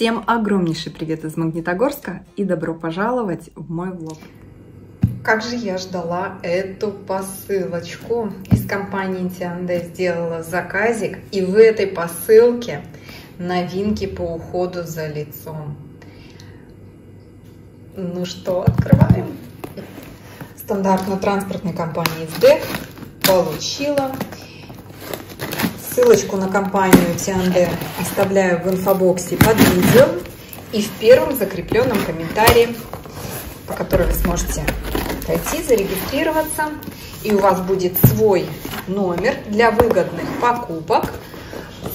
Всем огромнейший привет из Магнитогорска и добро пожаловать в мой влог. Как же я ждала эту посылочку. Из компании Тианде сделала заказик. И в этой посылке новинки по уходу за лицом. Ну что, открываем. Стандартно-транспортной компании СДЭК получила Ссылочку на компанию Тианде оставляю в инфобоксе под видео и в первом закрепленном комментарии, по которому вы сможете зайти, зарегистрироваться. И у вас будет свой номер для выгодных покупок.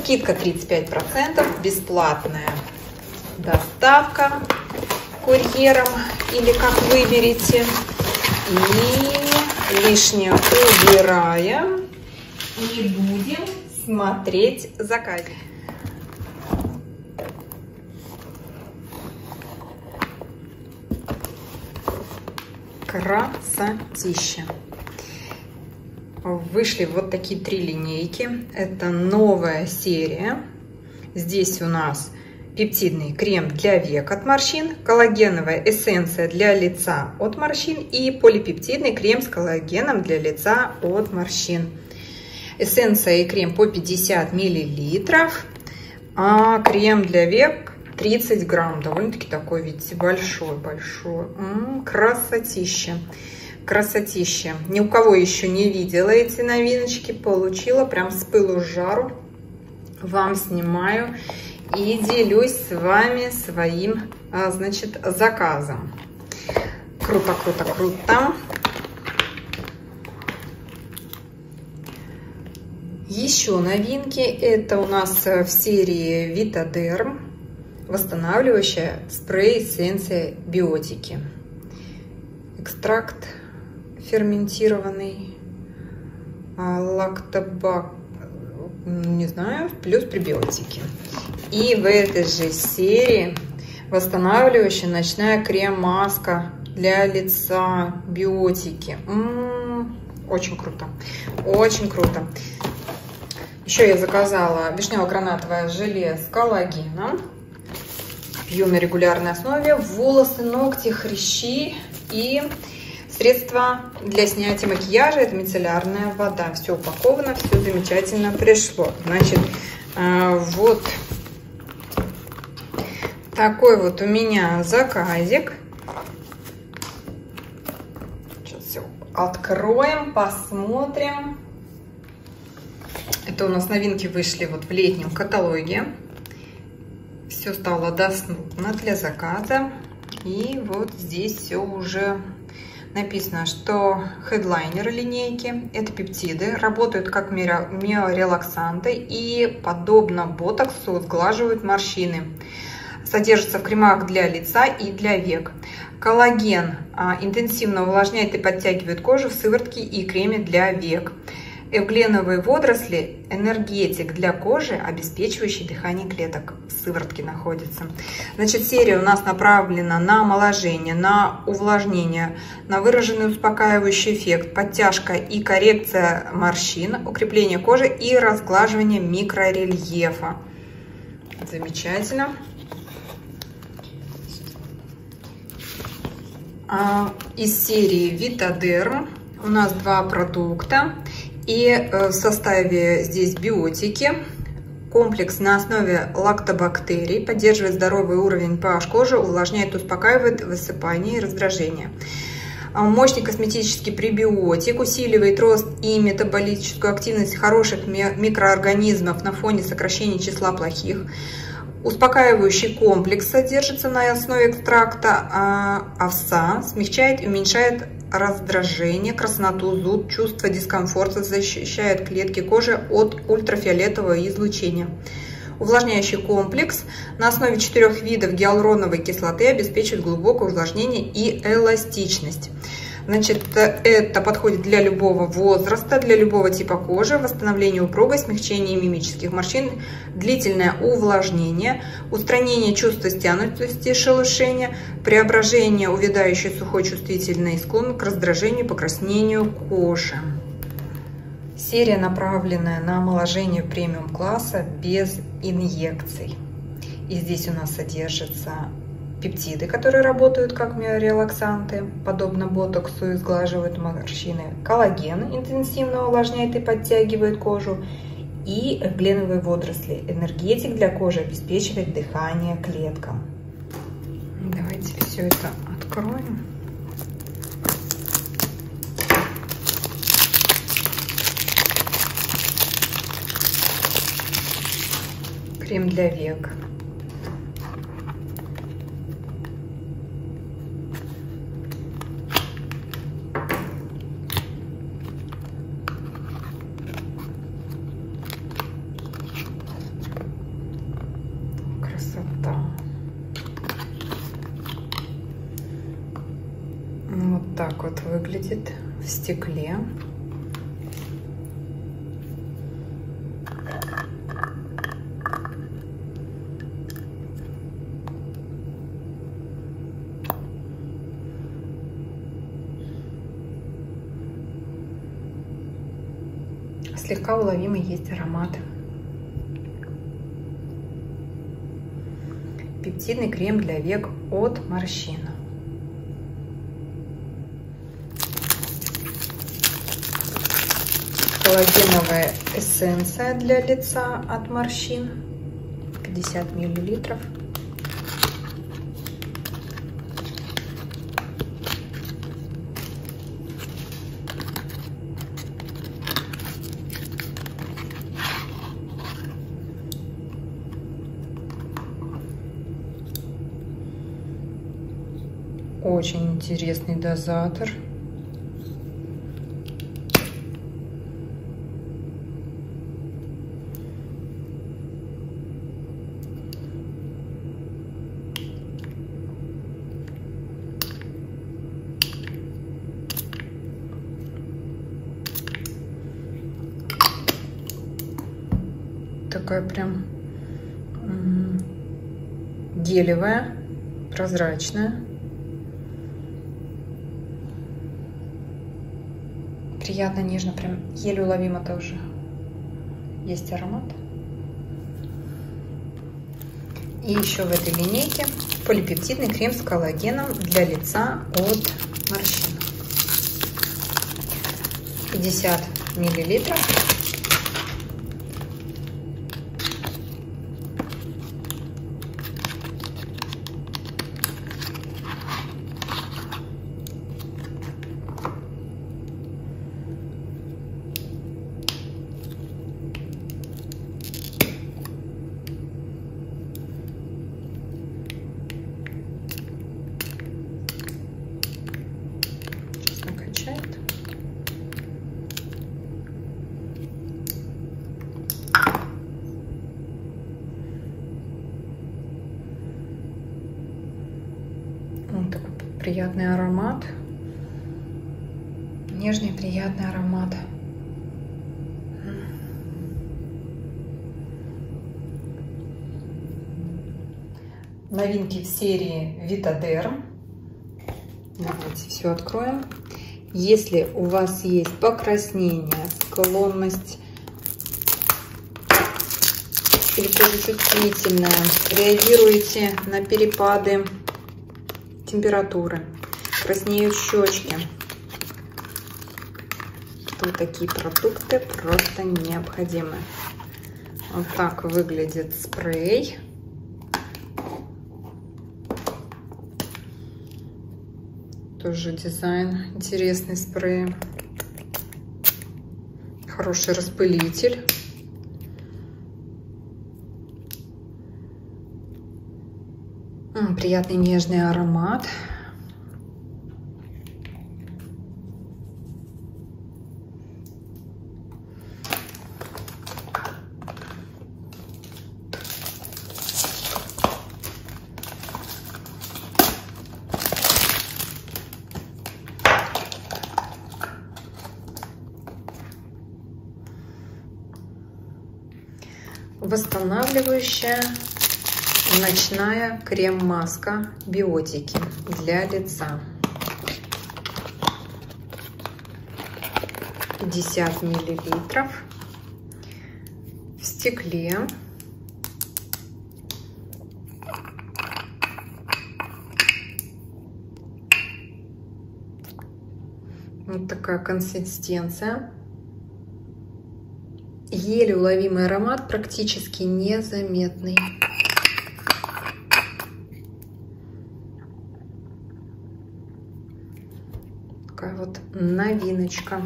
Скидка 35%, бесплатная доставка курьером или как выберете. И лишнее убираем. И будем смотреть заказик. Красотища. Вышли вот такие три линейки. Это новая серия. Здесь у нас пептидный крем для век от морщин, коллагеновая эссенция для лица от морщин и полипептидный крем с коллагеном для лица от морщин эссенция и крем по 50 миллилитров, а крем для век 30 грамм. Довольно-таки такой, видите, большой-большой. Красотища. Красотища. Ни у кого еще не видела эти новиночки. Получила прям с пылу с жару. Вам снимаю и делюсь с вами своим, а, значит, заказом. Круто, круто, круто. Еще новинки. Это у нас э, в серии Vitaderm восстанавливающая спрей эссенция биотики. Экстракт ферментированный, а, лактобак, не знаю, плюс пребиотики. И в этой же серии восстанавливающая ночная крем-маска для лица биотики. М -м -м, очень круто, очень круто. Еще я заказала вишнево-гранатовое желе с коллагеном. Пью на регулярной основе. Волосы, ногти, хрящи и средства для снятия макияжа. Это мицеллярная вода. Все упаковано, все замечательно пришло. Значит, э, вот такой вот у меня заказик. Сейчас все откроем, посмотрим. Это у нас новинки вышли вот в летнем каталоге. Все стало доступно для заказа. И вот здесь все уже написано, что хедлайнеры линейки, это пептиды, работают как миорелаксанты и подобно ботоксу сглаживают морщины. Содержится в кремах для лица и для век. Коллаген а, интенсивно увлажняет и подтягивает кожу в сыворотке и креме для век. Эвгленовые водоросли – энергетик для кожи, обеспечивающий дыхание клеток. В сыворотке находится. Значит, серия у нас направлена на омоложение, на увлажнение, на выраженный успокаивающий эффект, подтяжка и коррекция морщин, укрепление кожи и разглаживание микрорельефа. Замечательно. А, из серии Vitaderm у нас два продукта. И э, в составе здесь биотики. Комплекс на основе лактобактерий поддерживает здоровый уровень pH кожи, увлажняет, успокаивает высыпание и раздражение. А, мощный косметический пребиотик усиливает рост и метаболическую активность хороших микроорганизмов на фоне сокращения числа плохих. Успокаивающий комплекс содержится на основе экстракта а, овса, смягчает и уменьшает раздражение, красноту, зуд, чувство дискомфорта, защищает клетки кожи от ультрафиолетового излучения. Увлажняющий комплекс на основе четырех видов гиалуроновой кислоты обеспечивает глубокое увлажнение и эластичность. Значит, это подходит для любого возраста, для любого типа кожи, восстановление упругой, смягчение мимических морщин, длительное увлажнение, устранение чувства стянутости, шелушения, преображение увядающей сухой чувствительной склон к раздражению, покраснению кожи. Серия, направленная на омоложение премиум класса без инъекций. И здесь у нас содержатся пептиды, которые работают как миорелаксанты, подобно ботоксу и сглаживают морщины. Коллаген интенсивно увлажняет и подтягивает кожу. И гленовые водоросли. Энергетик для кожи обеспечивает дыхание клеткам. Давайте все это откроем. Крем для век. Красота. Вот так вот выглядит в стекле. слегка уловимый есть аромат. Пептидный крем для век от морщин. Коллагеновая эссенция для лица от морщин. 50 миллилитров. Очень интересный дозатор. Такая прям гелевая, прозрачная. Приятно, нежно, прям еле уловимо тоже. Есть аромат. И еще в этой линейке полипептидный крем с коллагеном для лица от морщин. 50 миллилитров. Приятный аромат. Нежный, приятный аромат. Новинки в серии Vitaderm. Давайте все откроем. Если у вас есть покраснение, склонность или кожа чувствительная, реагируете на перепады температуры, краснеют щечки, то такие продукты просто необходимы. Вот так выглядит спрей. Тоже дизайн интересный спрей. Хороший распылитель. Приятный нежный аромат. восстанавливающая Ночная крем-маска биотики для лица. 50 миллилитров в стекле. Вот такая консистенция. Еле уловимый аромат, практически незаметный. Новиночка.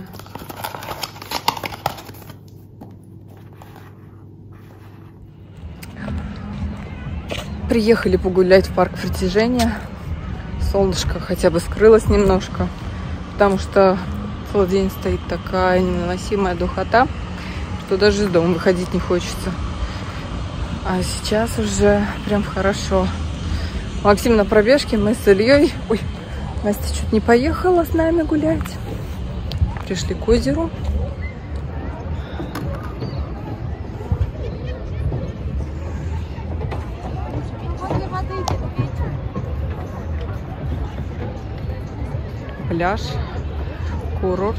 Приехали погулять в парк притяжения. Солнышко хотя бы скрылось немножко, потому что целый день стоит такая невыносимая духота, что даже из дома выходить не хочется. А сейчас уже прям хорошо. Максим на пробежке, мы с Ильей... Ой, Настя чуть не поехала с нами гулять. Пришли к озеру. пляж, курорт,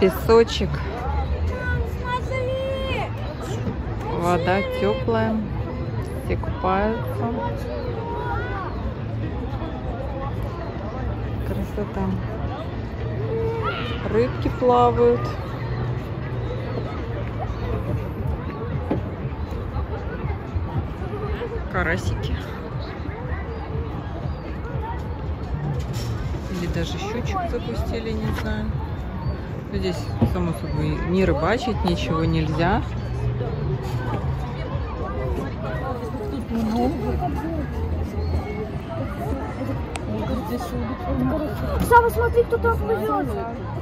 песочек. Вода теплая, все купаются. Красота. Рыбки плавают. Карасики. даже щучек запустили, не знаю. Здесь, само собой, не рыбачить, ничего нельзя. Ксава, смотри, кто там плывет.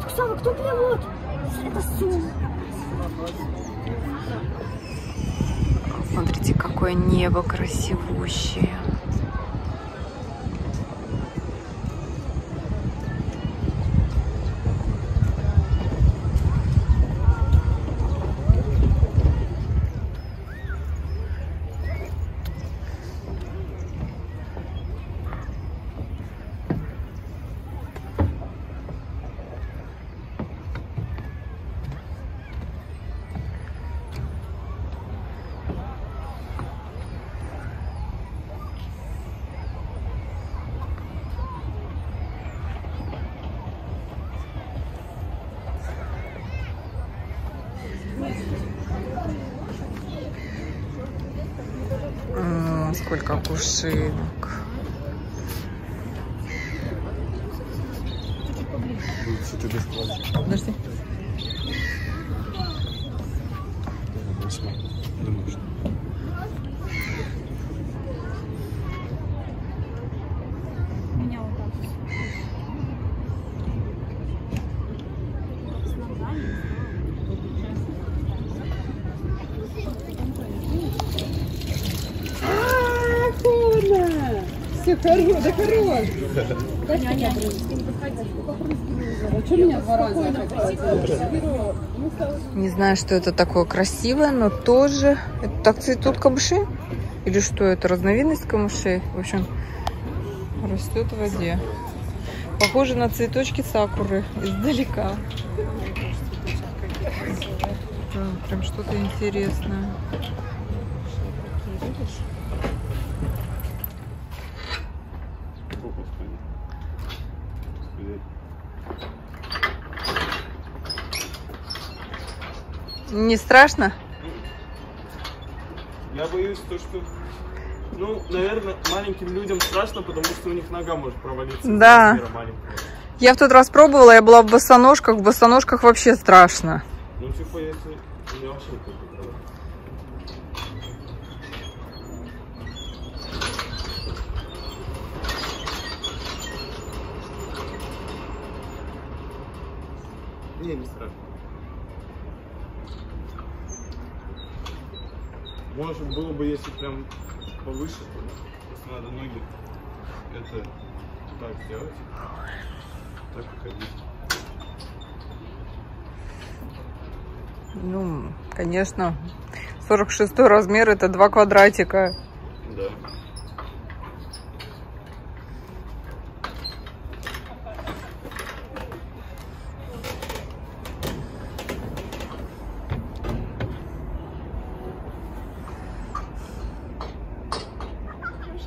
Ксава, кто плывет? Это Сум. Смотрите, какое небо красивущее. Сколько кушинок. Подожди. Все, хорош, да меня два раза Не знаю, что это такое красивое, но тоже... Это так цветут камыши? Или что это? Разновидность камышей? В общем, растет в воде. Похоже на цветочки сакуры издалека. Да, прям что-то интересное. Не страшно? Я боюсь то, что... Ну, наверное, маленьким людям страшно, потому что у них нога может провалиться. Да. Я в тот раз пробовала, я была в босоножках. В босоножках вообще страшно. Ну, типа, если... Меня вообще не, не страшно. Может было бы, если прям повыше, то надо ноги, это так сделать, так ходить. Ну, конечно, 46 размер это два квадратика. Да.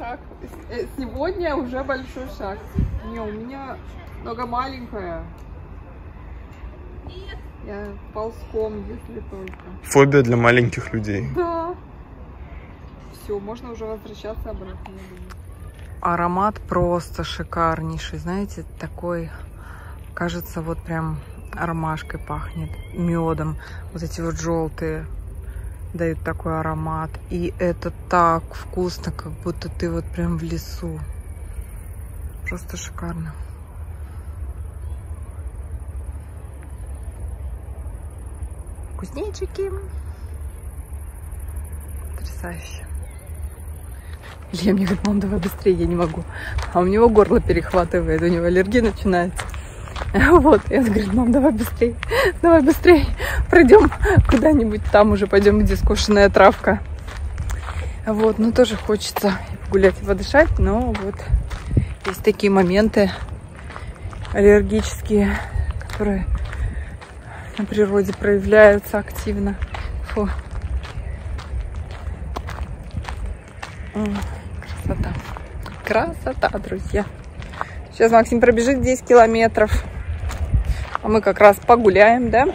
Шаг. Э, Сегодня уже большой шаг. Не, у меня нога маленькая. Я ползком, если только. Фобия для маленьких людей. Да. Все, можно уже возвращаться обратно. Аромат просто шикарнейший, знаете, такой, кажется, вот прям ромашкой пахнет, медом. Вот эти вот желтые дают такой аромат. И это так вкусно, как будто ты вот прям в лесу. Просто шикарно. Вкуснейчики. Потрясающе. Илья мне говорит, мам, давай быстрее, я не могу. А у него горло перехватывает, у него аллергия начинается. Вот, и он мам, давай быстрее, давай быстрее, пройдем куда-нибудь там уже, пойдем, где скошенная травка. Вот, ну тоже хочется гулять и подышать, но вот есть такие моменты аллергические, которые на природе проявляются активно. Фу. Красота. Красота, друзья. Сейчас Максим пробежит 10 километров. А мы как раз погуляем, да?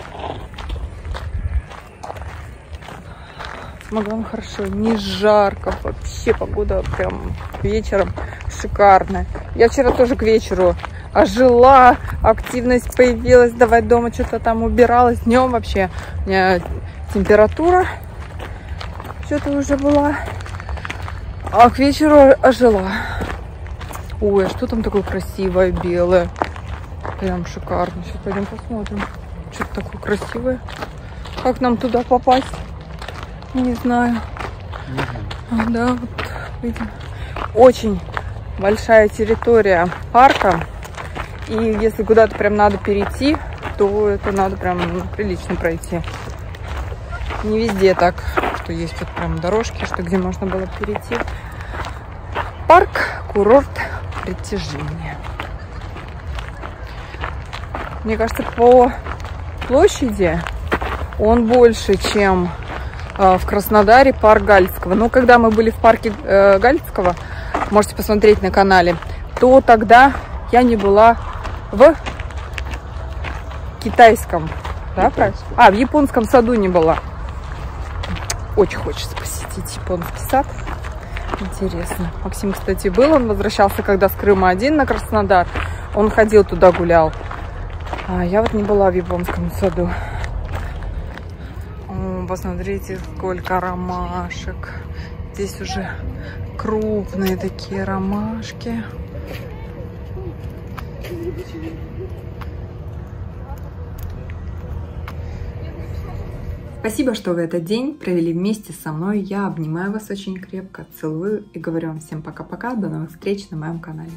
Самое главное, хорошо, не жарко. Вообще погода прям вечером шикарная. Я вчера тоже к вечеру ожила, активность появилась. Давай дома что-то там убиралась. Днем вообще у меня температура что-то уже была. А к вечеру ожила. Ой, а что там такое красивое, белое? Прям шикарно. Сейчас пойдем посмотрим. Что-то такое красивое. Как нам туда попасть? Не знаю. А, да, вот видим. Очень большая территория парка. И если куда-то прям надо перейти, то это надо прям ну, прилично пройти. Не везде так, что есть вот прям дорожки, что где можно было перейти. Парк, курорт притяжения. Мне кажется, по площади он больше, чем в Краснодаре парк Галицкого. Но когда мы были в парке э, Галицкого, можете посмотреть на канале, то тогда я не была в китайском, да, правильно? А, в японском саду не была. Очень хочется посетить японский сад. Интересно. Максим, кстати, был. Он возвращался, когда с Крыма один на Краснодар. Он ходил туда, гулял. А я вот не была в японском саду. Посмотрите, сколько ромашек. Здесь уже крупные такие ромашки. Спасибо, что вы этот день провели вместе со мной. Я обнимаю вас очень крепко, целую и говорю вам всем пока-пока. До новых встреч на моем канале.